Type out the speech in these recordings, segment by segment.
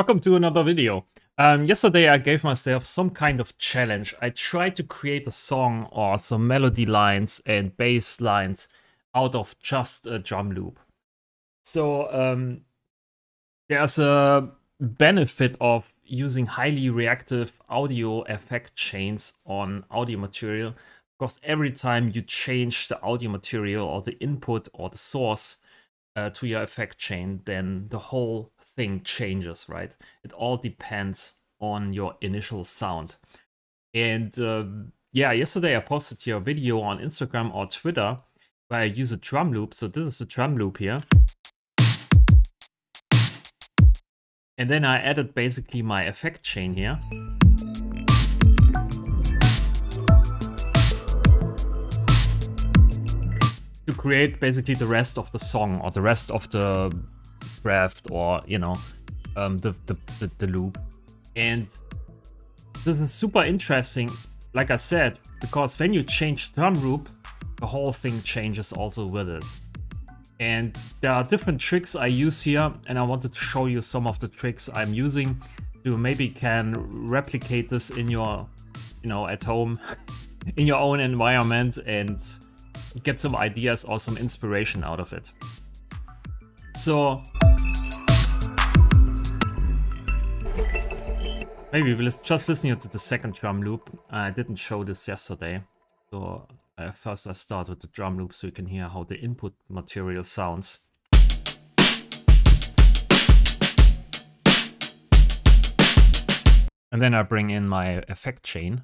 Welcome to another video. Um, yesterday I gave myself some kind of challenge. I tried to create a song or some melody lines and bass lines out of just a drum loop. So um, there's a benefit of using highly reactive audio effect chains on audio material because every time you change the audio material or the input or the source uh, to your effect chain, then the whole thing changes, right? It all depends on your initial sound. And uh, yeah, yesterday I posted your video on Instagram or Twitter where I use a drum loop. So this is a drum loop here. And then I added basically my effect chain here. To create basically the rest of the song or the rest of the craft or, you know, um, the, the, the, the loop. And this is super interesting, like I said, because when you change drum loop, the whole thing changes also with it. And there are different tricks I use here, and I wanted to show you some of the tricks I'm using to maybe can replicate this in your, you know, at home, in your own environment and get some ideas or some inspiration out of it. So maybe we'll just listen to the second drum loop. I didn't show this yesterday. So uh, first I start with the drum loop so you can hear how the input material sounds. And then I bring in my effect chain.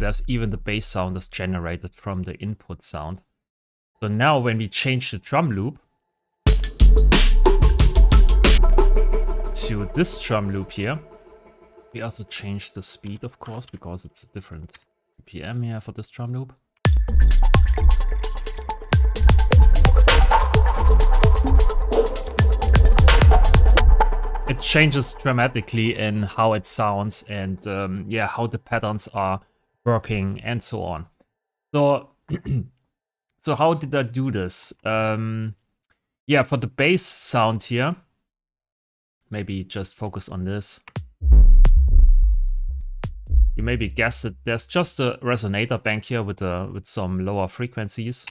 There's even the bass sound is generated from the input sound. So now when we change the drum loop to this drum loop here, we also change the speed, of course, because it's a different BPM here for this drum loop. It changes dramatically in how it sounds and um, yeah, how the patterns are working and so on. So, so how did I do this? Um, yeah, for the bass sound here, maybe just focus on this. You maybe guessed it. There's just a resonator bank here with a, uh, with some lower frequencies.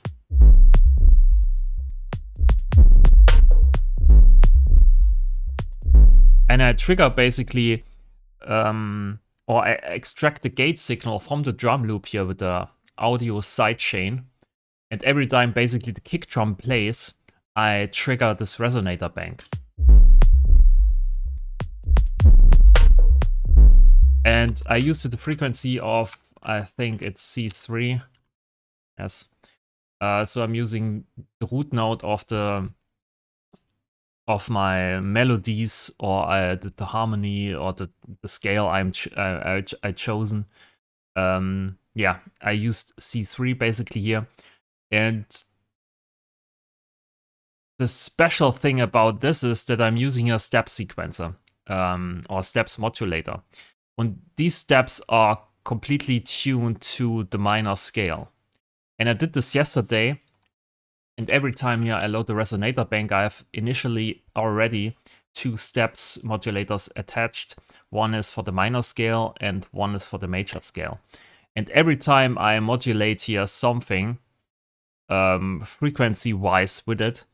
And I trigger basically um, or I extract the gate signal from the drum loop here with the audio sidechain. And every time basically the kick drum plays, I trigger this resonator bank. And I use the frequency of, I think it's C3. Yes. Uh, so I'm using the root node of the of my melodies or uh, the, the, harmony or the, the scale I'm ch uh, I, I chosen. Um, yeah, I used C3 basically here. And the special thing about this is that I'm using a step sequencer um, or steps modulator. And these steps are completely tuned to the minor scale. And I did this yesterday and every time here I load the resonator bank, I have initially already two steps modulators attached. One is for the minor scale and one is for the major scale. And every time I modulate here something um, frequency-wise with it,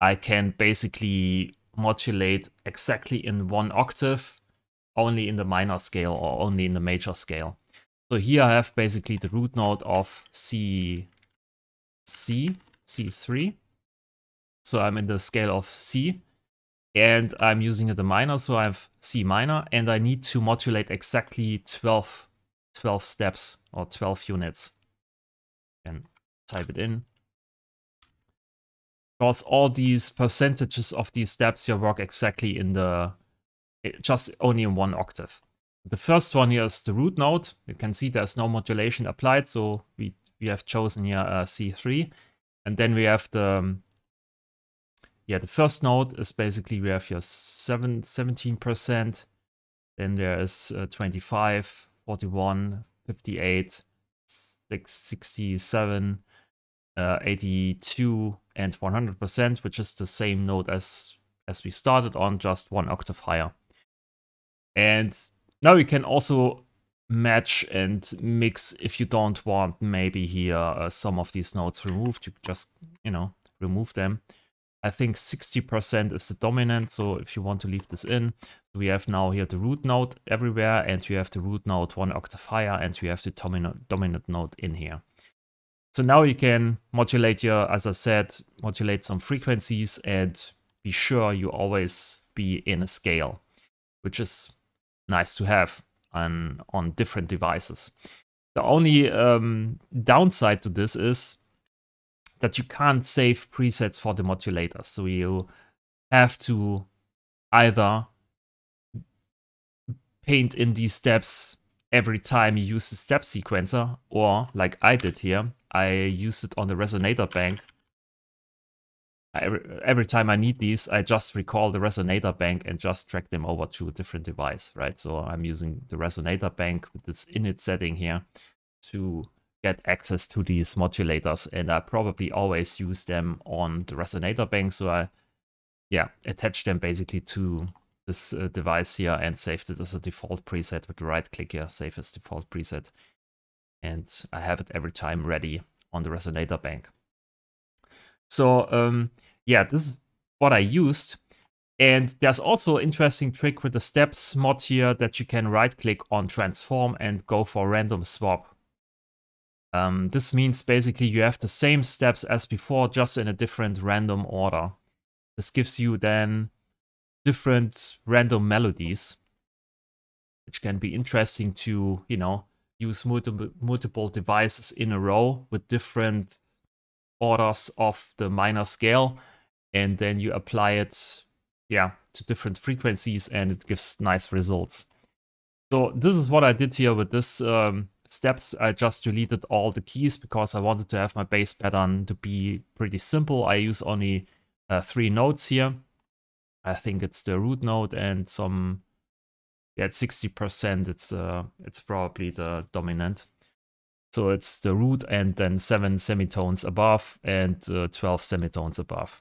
I can basically modulate exactly in one octave, only in the minor scale or only in the major scale. So here I have basically the root note of C, C C3. So I'm in the scale of C and I'm using it a minor, so I have C minor and I need to modulate exactly 12, 12 steps or 12 units. And type it in. Because all these percentages of these steps here work exactly in the, eh, just only in one octave. The first one here is the root note. You can see there's no modulation applied, so we, we have chosen here uh, C3. And then we have the, um, yeah, the first note is basically we have your 7, 17%. Then there is uh, 25, 41, 58, 6, 67, uh, 82, and 100%, which is the same note as, as we started on, just one octave higher. And now we can also match and mix if you don't want maybe here uh, some of these notes removed you just you know remove them. I think 60% is the dominant so if you want to leave this in we have now here the root note everywhere and we have the root note one octave higher and we have the dominant dominant note in here. So now you can modulate your as i said modulate some frequencies and be sure you always be in a scale which is nice to have on, on different devices. The only um, downside to this is that you can't save presets for the modulators. So you have to either paint in these steps every time you use the step sequencer, or like I did here, I used it on the resonator bank every, every time I need these, I just recall the resonator bank and just drag them over to a different device, right? So I'm using the resonator bank with this init setting here to get access to these modulators. And I probably always use them on the resonator bank. So I, yeah, attach them basically to this uh, device here and saved it as a default preset with the right click here, save as default preset. And I have it every time ready on the resonator bank. So um, yeah, this is what I used. And there's also an interesting trick with the steps mod here that you can right click on transform and go for random swap. Um, this means basically you have the same steps as before, just in a different random order. This gives you then different random melodies, which can be interesting to, you know, use multiple, multiple devices in a row with different orders of the minor scale and then you apply it yeah to different frequencies and it gives nice results. So this is what i did here with this um, steps. I just deleted all the keys because i wanted to have my bass pattern to be pretty simple. I use only uh, three notes here. I think it's the root note and some yeah at 60 percent it's uh it's probably the dominant so it's the root and then seven semitones above and uh, 12 semitones above.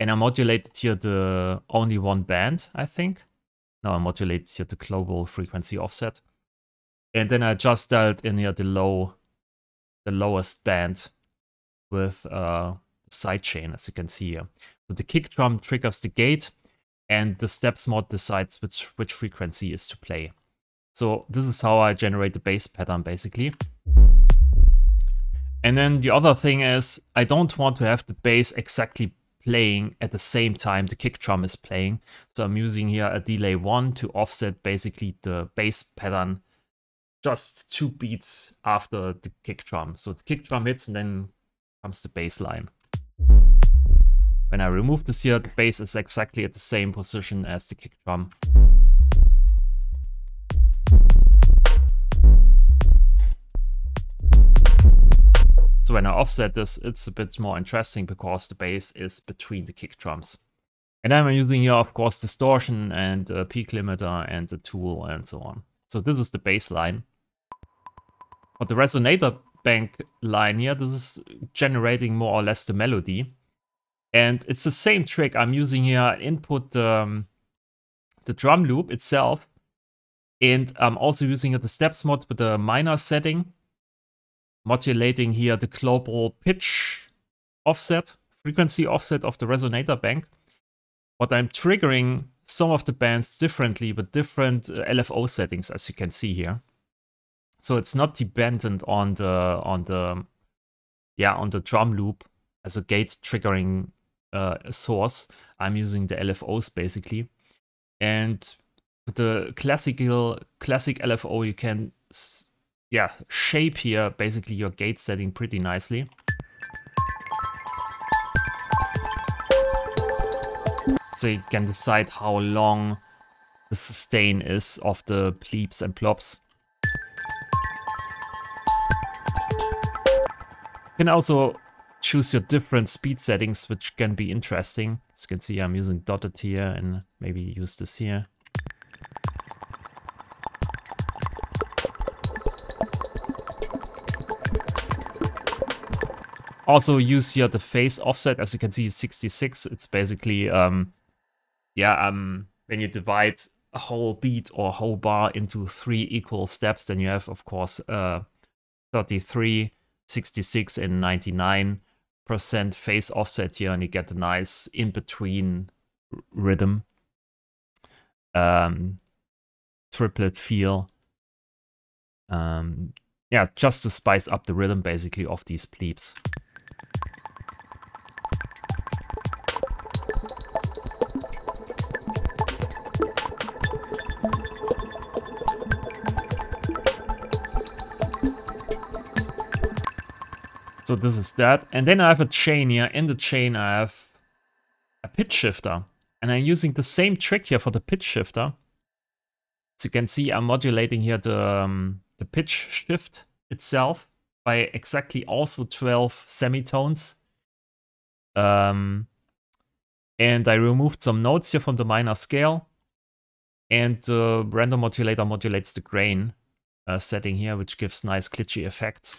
And I modulated here the only one band, I think. No, I modulated here the global frequency offset. And then I just dialed in here the low, the lowest band with uh, sidechain, as you can see here. So the kick drum triggers the gate and the steps mod decides which, which frequency is to play. So this is how I generate the bass pattern basically. And then the other thing is I don't want to have the bass exactly playing at the same time the kick drum is playing. So I'm using here a delay one to offset basically the bass pattern just two beats after the kick drum. So the kick drum hits and then comes the bass line. When I remove this here, the bass is exactly at the same position as the kick drum. When I offset this, it's a bit more interesting because the bass is between the kick drums. And I'm using here, of course, distortion and a peak limiter and the tool and so on. So this is the bass line. But the resonator bank line here, this is generating more or less the melody. And it's the same trick. I'm using here input um, the drum loop itself. And I'm also using the steps mod with the minor setting modulating here the global pitch offset, frequency offset of the resonator bank. But I'm triggering some of the bands differently with different uh, LFO settings, as you can see here. So it's not dependent on the on the yeah on the drum loop as a gate triggering uh, source. I'm using the LFOs basically, and the classical classic LFO, you can yeah, shape here basically your gate setting pretty nicely. So you can decide how long the sustain is of the bleeps and plops. You can also choose your different speed settings, which can be interesting. As you can see, I'm using dotted here and maybe use this here. Also use here the phase offset, as you can see, 66. It's basically, um, yeah, um, when you divide a whole beat or whole bar into three equal steps, then you have, of course, uh, 33, 66, and 99 percent phase offset here, and you get a nice in-between rhythm. Um, triplet feel. Um, yeah, just to spice up the rhythm, basically, of these bleeps. So this is that. And then I have a chain here. In the chain I have a pitch shifter. And I'm using the same trick here for the pitch shifter. As you can see, I'm modulating here the, um, the pitch shift itself by exactly also 12 semitones. Um, and I removed some notes here from the minor scale. And the random modulator modulates the grain uh, setting here, which gives nice glitchy effects.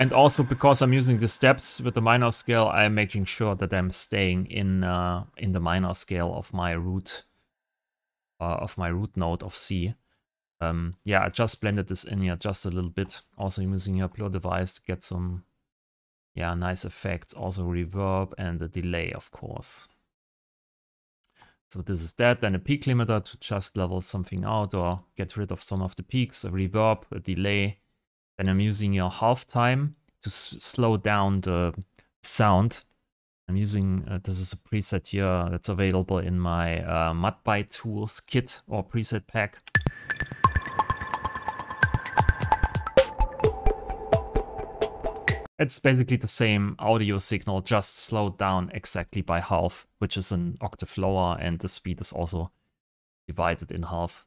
And also because I'm using the steps with the minor scale, I'm making sure that I'm staying in uh, in the minor scale of my root uh, of my root node of C. Um, yeah, I just blended this in here just a little bit. Also using here Plurdevice to get some yeah nice effects. Also reverb and the delay, of course. So this is that. Then a peak limiter to just level something out or get rid of some of the peaks. A reverb, a delay then I'm using your halftime to slow down the sound. I'm using, uh, this is a preset here that's available in my uh, Tools kit or preset pack. It's basically the same audio signal, just slowed down exactly by half, which is an octave lower, and the speed is also divided in half.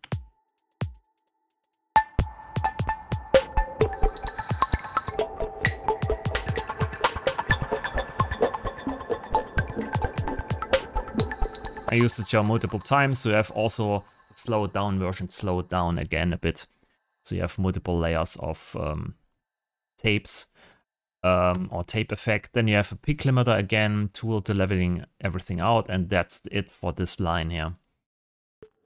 I used it here multiple times, so you have also the slowed down version slowed down again a bit. So you have multiple layers of um, tapes um, or tape effect. Then you have a peak limiter again, tool to leveling everything out, and that's it for this line here.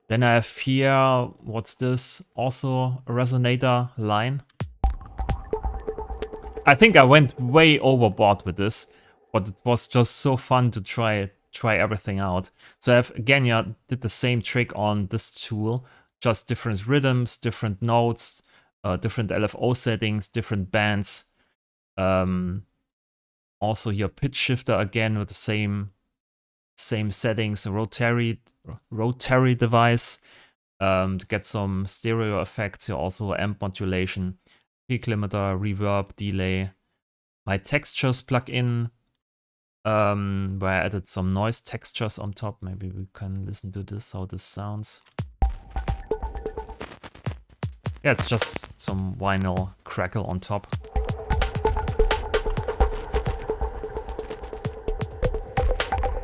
Then I have here, what's this? Also a resonator line. I think I went way overboard with this, but it was just so fun to try it try everything out. So I've again yeah did the same trick on this tool, just different rhythms, different notes, uh, different LFO settings, different bands. Um, also your pitch shifter again with the same same settings, a rotary rotary device um, to get some stereo effects here, also amp modulation, peak limiter, reverb, delay. My textures plugin um, where I added some noise textures on top. Maybe we can listen to this, how this sounds. Yeah, it's just some vinyl crackle on top.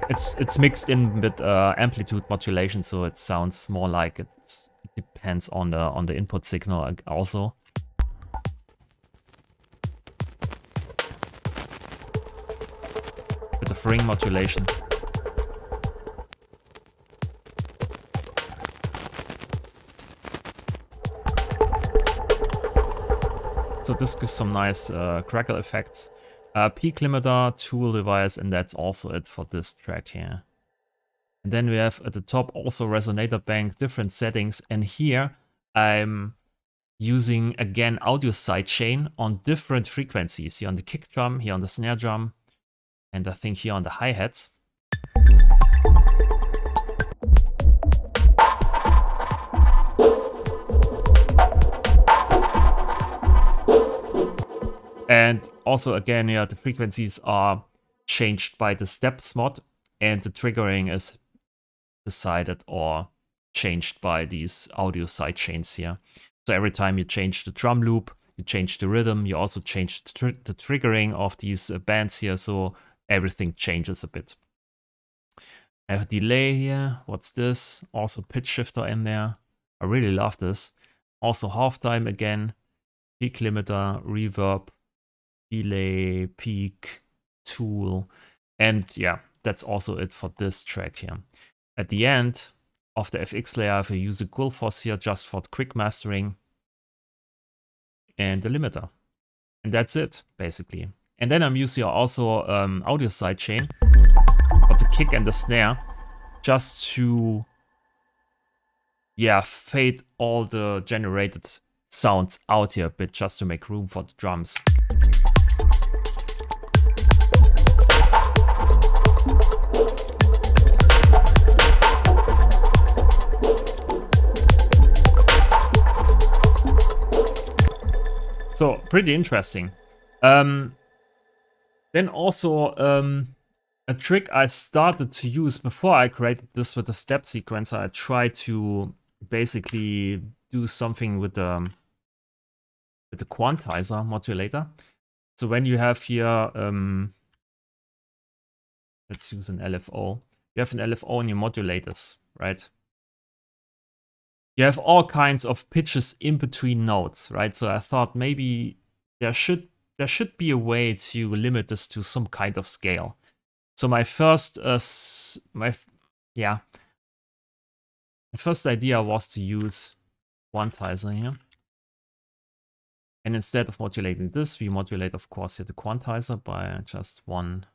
It's it's mixed in with uh, amplitude modulation, so it sounds more like it depends on the on the input signal also. Ring modulation. So this gives some nice uh, crackle effects. Uh, peak limiter, tool device, and that's also it for this track here. And then we have at the top also resonator bank, different settings. And here I'm using again audio sidechain on different frequencies. Here on the kick drum, here on the snare drum, and I think here on the hi-hats. And also again, yeah, the frequencies are changed by the steps mod and the triggering is decided or changed by these audio sidechains here. So every time you change the drum loop, you change the rhythm, you also change the, tr the triggering of these uh, bands here, so everything changes a bit. I have a delay here. What's this? Also pitch shifter in there. I really love this. Also halftime again, peak limiter, reverb, delay, peak, tool. And yeah, that's also it for this track here. At the end of the FX layer, I have a user Gullfoss here just for quick mastering and the limiter. And that's it, basically. And then I'm using also um, audio sidechain for the kick and the snare just to yeah, fade all the generated sounds out here a bit just to make room for the drums. So pretty interesting. Um, then also um, a trick I started to use before I created this with the step sequencer. I tried to basically do something with the with the quantizer modulator. So when you have here, um, let's use an LFO. You have an LFO in your modulators, right? you have all kinds of pitches in between notes, right? So I thought maybe there should there should be a way to limit this to some kind of scale. So my first uh, my yeah my first idea was to use quantizer here. And instead of modulating this, we modulate, of course, here the quantizer by just one,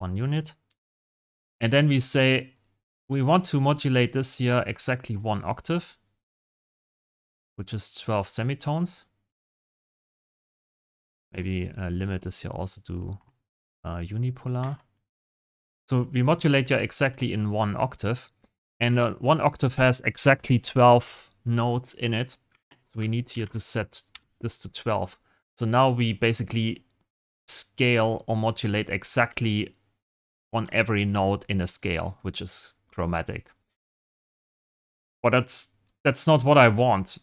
one unit. And then we say we want to modulate this here exactly one octave, which is 12 semitones. Maybe uh, limit this here also to uh, unipolar. So we modulate here exactly in one octave. And uh, one octave has exactly 12 notes in it. So we need here to set this to 12. So now we basically scale or modulate exactly on every note in a scale, which is chromatic. But that's that's not what I want.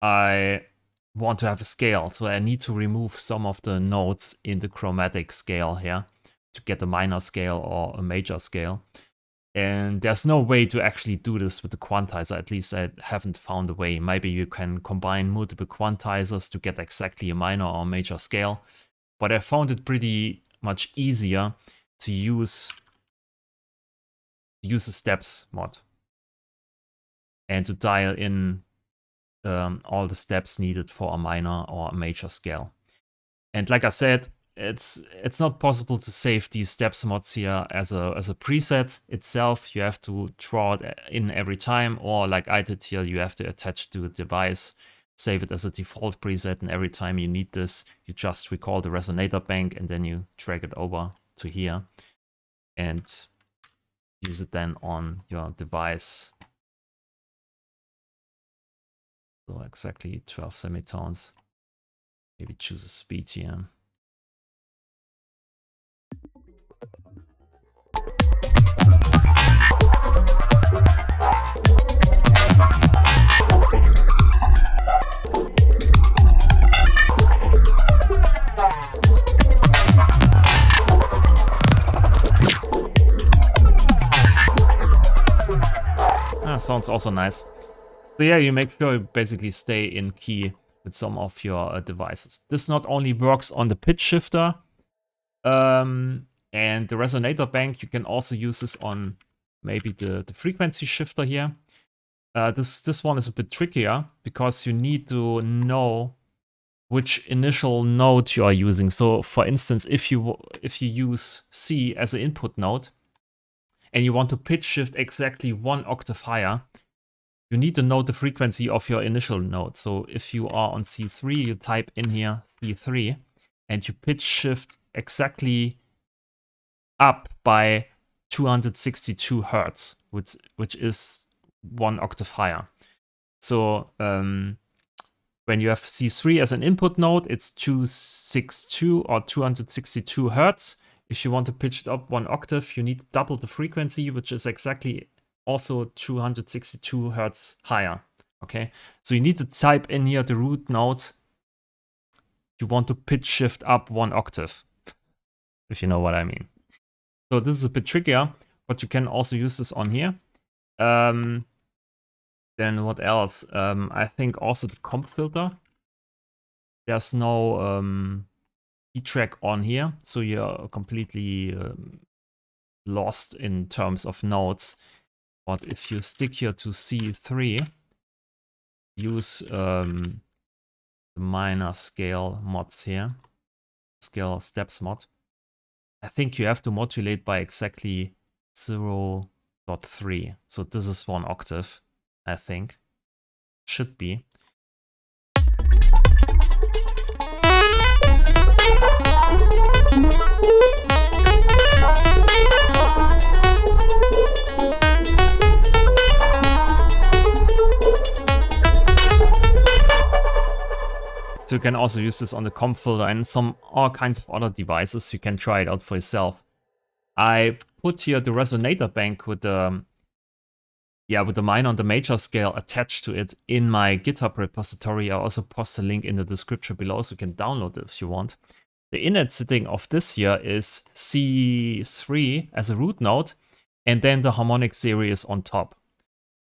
I want to have a scale, so I need to remove some of the notes in the chromatic scale here to get a minor scale or a major scale. And there's no way to actually do this with the quantizer, at least I haven't found a way. Maybe you can combine multiple quantizers to get exactly a minor or major scale. But I found it pretty much easier to use use the steps mod and to dial in um, all the steps needed for a minor or a major scale. And like I said, it's it's not possible to save these steps mods here as a as a preset itself. You have to draw it in every time, or like I did here, you have to attach to a device, save it as a default preset, and every time you need this, you just recall the resonator bank and then you drag it over to here. And use it then on your device. So exactly 12 semitones. Maybe choose a speed here. Ah, sounds also nice. So yeah, you make sure you basically stay in key with some of your uh, devices. This not only works on the pitch shifter um, and the resonator bank, you can also use this on maybe the, the frequency shifter here. Uh, this, this one is a bit trickier because you need to know which initial node you are using. So for instance, if you if you use C as an input node, and you want to pitch shift exactly one octave higher, you need to know the frequency of your initial node. So if you are on C3, you type in here C3 and you pitch shift exactly up by 262 hertz, which, which is one octave higher. So um, when you have C3 as an input node, it's 262 or 262 hertz. if you want to pitch it up one octave, you need double the frequency, which is exactly also 262 hertz higher. Okay, so you need to type in here the root note you want to pitch shift up one octave, if you know what I mean. So this is a bit trickier, but you can also use this on here. Um, then what else? Um, I think also the comb filter. There's no um, track on here, so you're completely um, lost in terms of notes. But if you stick here to C3, use um, the minor scale mods here, scale steps mod. I think you have to modulate by exactly 0 0.3. So this is one octave, I think. Should be. You can also use this on the comb filter and some all kinds of other devices. You can try it out for yourself. I put here the resonator bank with the yeah with the minor and the major scale attached to it in my GitHub repository. I also post a link in the description below so you can download it if you want. The init setting of this here is C3 as a root node and then the harmonic series on top.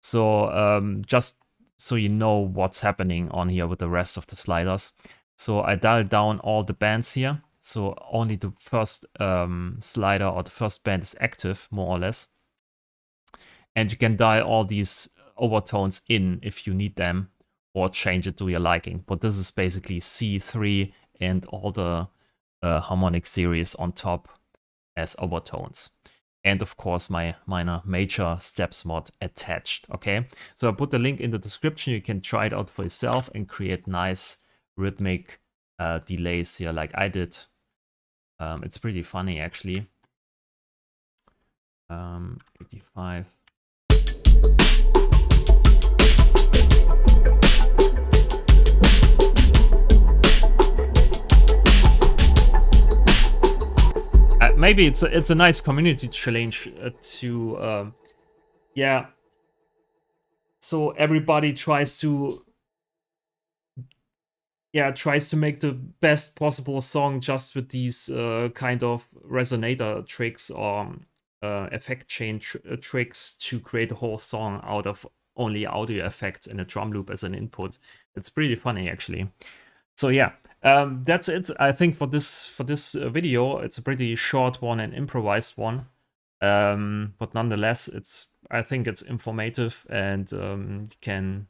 So um, just so you know what's happening on here with the rest of the sliders. So I dial down all the bands here. So only the first um, slider or the first band is active, more or less. And you can dial all these overtones in if you need them or change it to your liking. But this is basically C3 and all the uh, harmonic series on top as overtones and of course my minor major steps mod attached okay? So i put the link in the description. You can try it out for yourself and create nice rhythmic uh, delays here like i did. Um, it's pretty funny actually. Um, 85 maybe it's a, it's a nice community challenge uh, to um, yeah. So everybody tries to yeah tries to make the best possible song just with these uh, kind of resonator tricks or um, uh, effect chain tr uh, tricks to create a whole song out of only audio effects and a drum loop as an input. It's pretty funny actually so yeah um, that's it. I think for this for this uh, video, it's a pretty short one and improvised one. Um, but nonetheless, it's I think it's informative and um, you can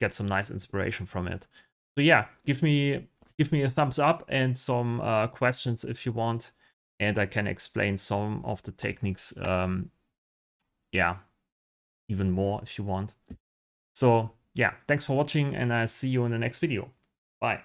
get some nice inspiration from it. So yeah, give me give me a thumbs up and some uh, questions if you want, and I can explain some of the techniques. Um, yeah, even more if you want. So yeah, thanks for watching, and I see you in the next video. Bye.